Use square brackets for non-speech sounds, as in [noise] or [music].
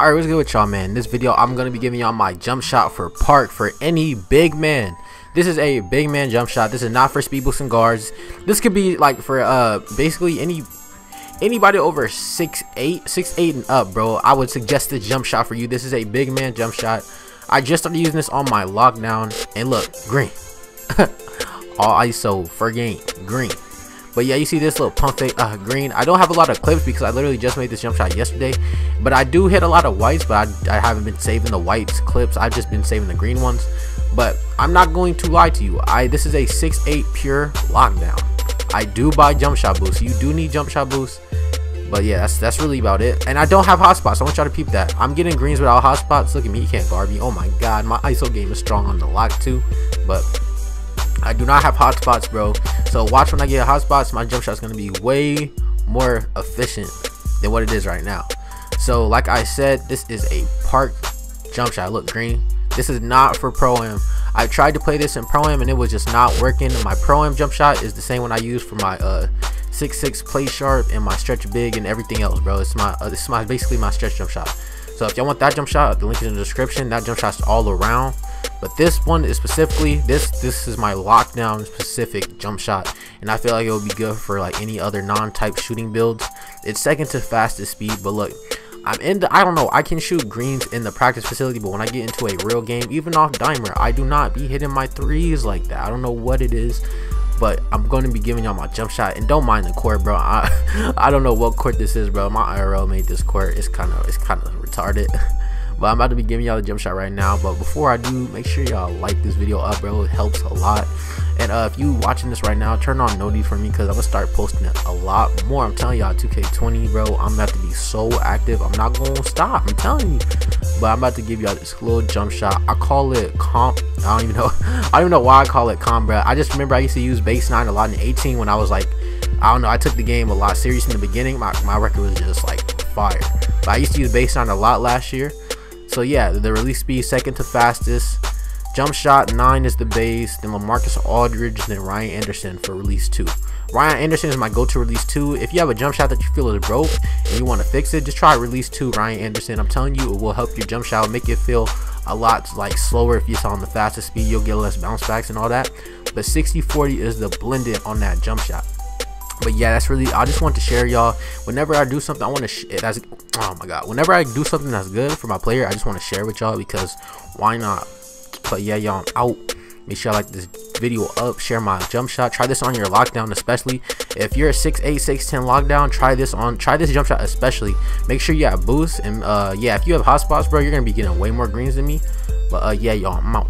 Alright, what's good with y'all, man? In this video, I'm going to be giving y'all my jump shot for park for any big man. This is a big man jump shot. This is not for speed boosts and guards. This could be like for uh basically any anybody over 6'8", 6'8 and up, bro. I would suggest this jump shot for you. This is a big man jump shot. I just started using this on my lockdown, and look, green. [laughs] All ISO for game, green. But yeah, you see this little pump fake uh, green. I don't have a lot of clips because I literally just made this jump shot yesterday. But I do hit a lot of whites, but I, I haven't been saving the whites clips. I've just been saving the green ones. But I'm not going to lie to you. I This is a 6-8 pure lockdown. I do buy jump shot boost. You do need jump shot boost. But yeah, that's that's really about it. And I don't have hotspots. I want y'all to peep that. I'm getting greens without hotspots. Look at me, he can't guard me. Oh my god, my ISO game is strong on the lock too. But I do not have hotspots, bro. So watch when I get hotspots, my jump shot is gonna be way more efficient than what it is right now. So like I said, this is a park jump shot. Look green. This is not for pro am. I tried to play this in pro am and it was just not working. My pro am jump shot is the same one I use for my uh six six play sharp and my stretch big and everything else, bro. It's my uh, it's my basically my stretch jump shot. So if y'all want that jump shot, the link is in the description. That jump shot's all around. But this one is specifically this this is my lockdown specific jump shot, and I feel like it would be good for like any other non-type shooting builds. It's second to fastest speed, but look, I'm in the I don't know I can shoot greens in the practice facility, but when I get into a real game, even off dimer, I do not be hitting my threes like that. I don't know what it is but I'm going to be giving y'all my jump shot. And don't mind the court bro. I, [laughs] I don't know what court this is bro. My IRL made this court. It's kind of it's kind of retarded [laughs] but I'm about to be giving y'all the jump shot right now but before I do make sure y'all like this video up bro. It helps a lot. And uh, if you watching this right now turn on notifications for me because I'm gonna start posting it a lot more. I'm telling y'all 2k20 bro I'm about to have to be so active. I'm not gonna stop I'm telling you. But I'm about to give y'all this little jump shot. I call it comp I don't even know [laughs] I don't even know why I call it comp bro I just remember I used to use base 9 a lot in 18 when I was like I don't know I took the game a lot serious in the beginning. My, my record was just like fire. But I used to use base 9 a lot last year so yeah, the release speed second to fastest. Jump shot 9 is the base, then Lamarcus Aldridge, then Ryan Anderson for release 2. Ryan Anderson is my go-to release 2. If you have a jump shot that you feel is broke and you want to fix it, just try release 2 Ryan Anderson. I'm telling you, it will help your jump shot, make it feel a lot like slower if you're on the fastest speed, you'll get less bounce backs and all that. But 60-40 is the blended on that jump shot but yeah that's really i just want to share y'all. Whenever i do something i want to that's oh my god. Whenever i do something that's good for my player i just want to share with y'all because why not? But yeah y'all out. Make sure y'all like this video up. Share my jump shot. Try this on your lockdown especially if you're a 6'8 6'10 lockdown try this on try this jump shot especially. Make sure you have boost and uh yeah if you have hotspots bro you're gonna be getting way more greens than me. But uh yeah y'all i'm out